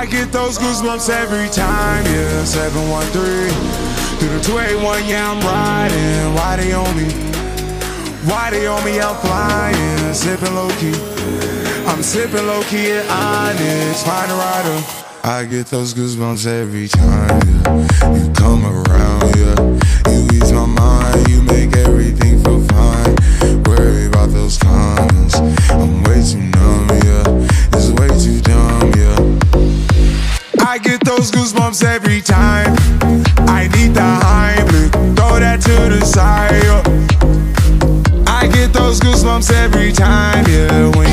I get those goosebumps every time, yeah. 713 through the 281, yeah, I'm riding. Why they on me? Why they on me? I'm flying, sipping low key. I'm sipping low key at Onyx, find a rider. I get those goosebumps every time, yeah. You come around, I get those goosebumps every time. I need the Heimlich, throw that to the side. I get those goosebumps every time, yeah.